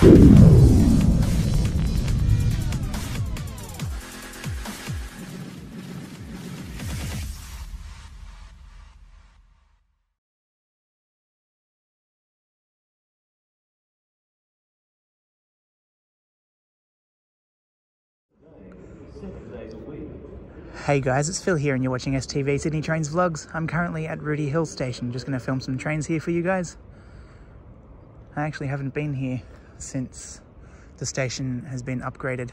Hey guys, it's Phil here and you're watching STV Sydney Trains Vlogs. I'm currently at Rooty Hill Station, just going to film some trains here for you guys. I actually haven't been here since the station has been upgraded.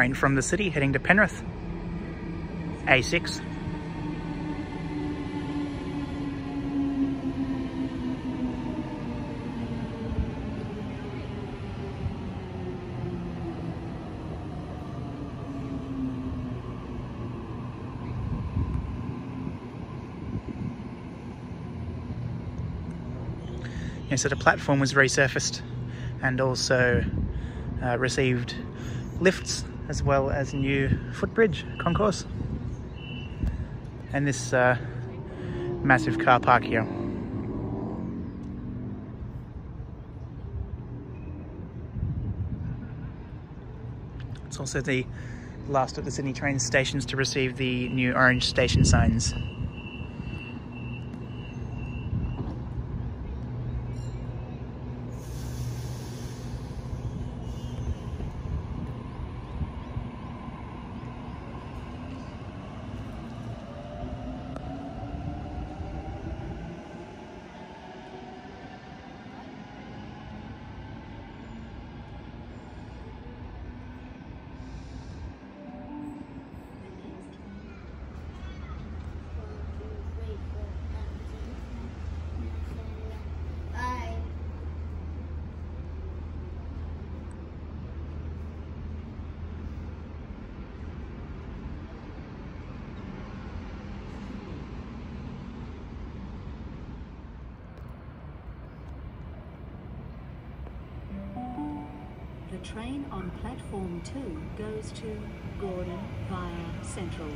Train from the city heading to Penrith. A6. Yeah, so the platform was resurfaced and also uh, received lifts as well as a new footbridge concourse and this uh, massive car park here. It's also the last of the Sydney train stations to receive the new orange station signs. The train on platform 2 goes to Gordon via Central.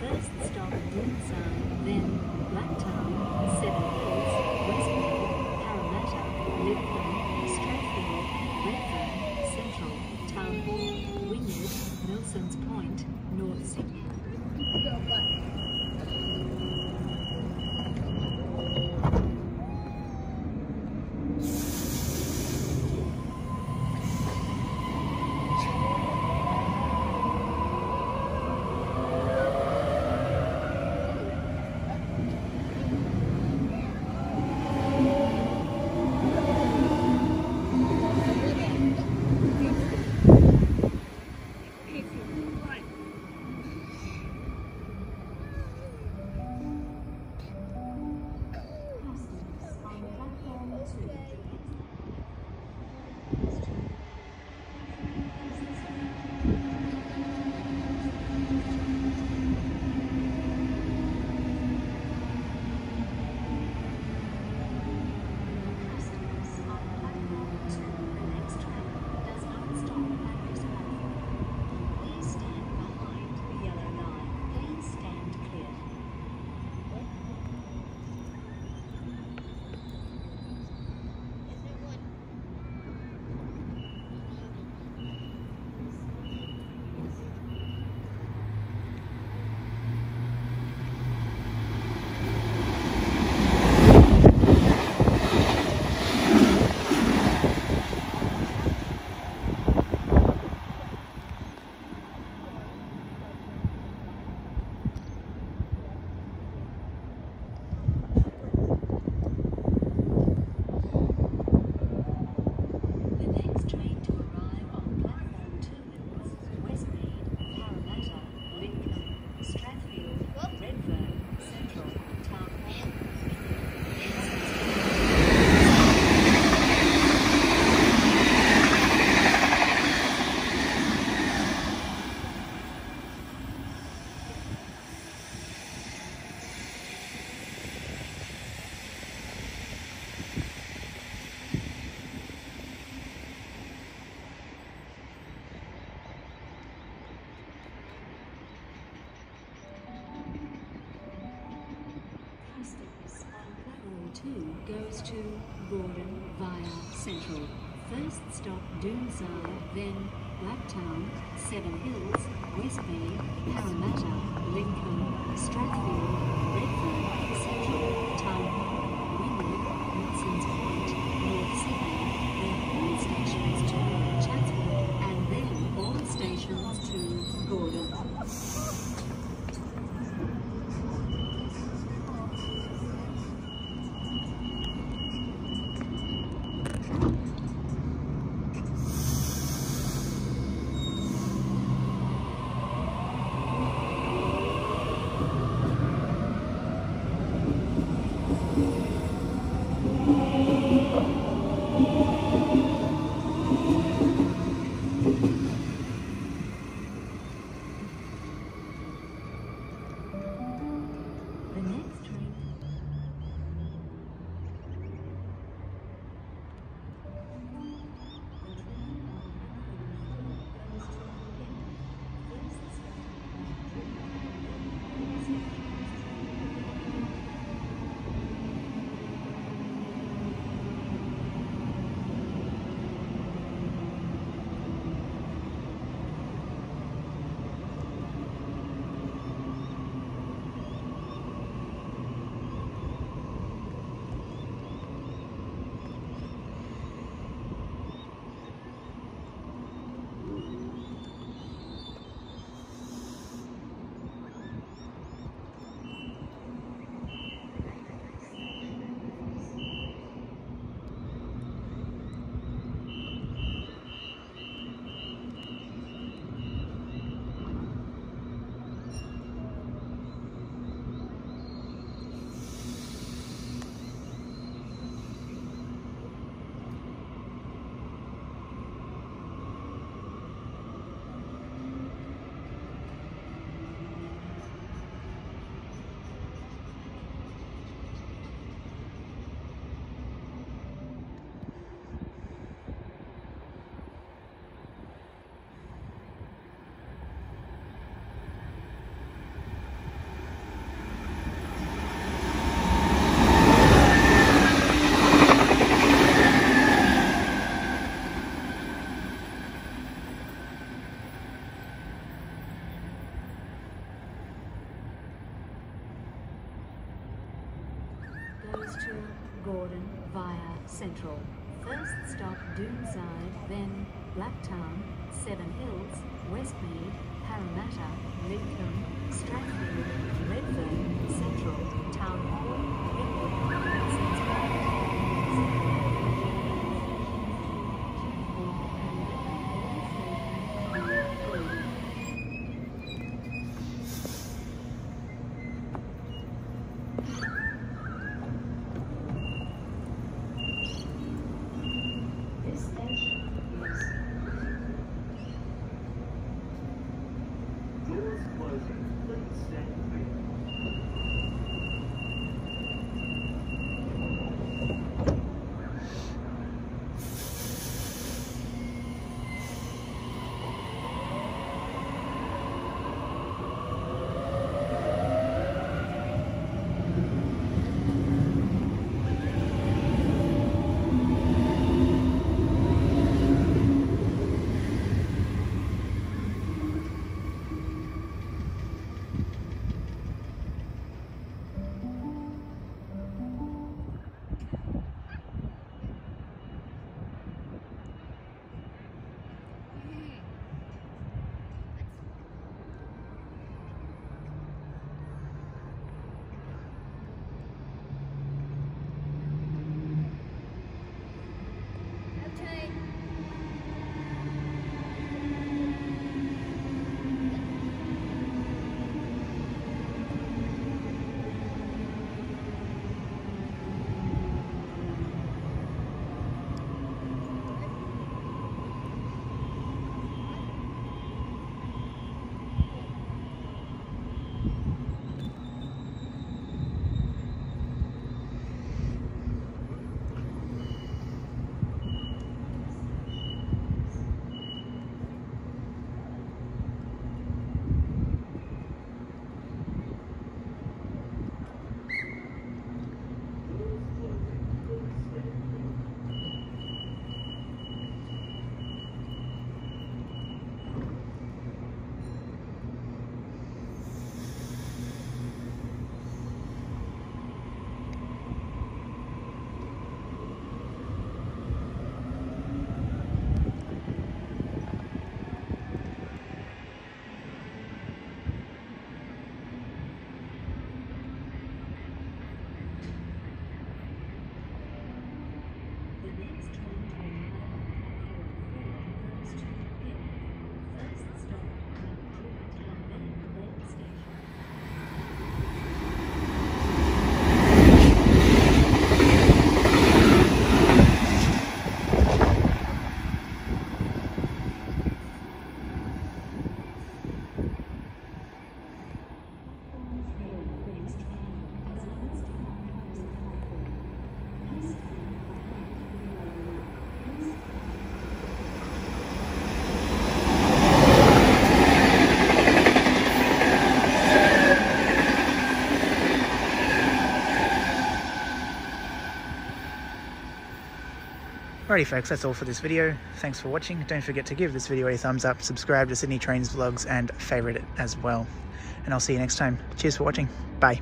First stop Doonside, then Blacktown, Seven Hills, Westmead, Parramatta, Lidcombe, Strathfield, Redfern, Central, Town Hall, Wynyard, Milsons Point, goes to Gordon via Central. First stop Doonside, then Blacktown, Seven Hills, Westmead, Parramatta, Lidcombe, Strathfield, Redfern, Central, Town to Gordon via Central. First stop Doonside, then Blacktown, Seven Hills, Westmead, Parramatta, Lidcombe, Strathfield, Redfern, Central, Town Hall, Alrighty folks, that's all for this video. Thanks for watching. Don't forget to give this video a thumbs up, subscribe to Sydney Trains Vlogs and favourite it as well. And I'll see you next time. Cheers for watching. Bye.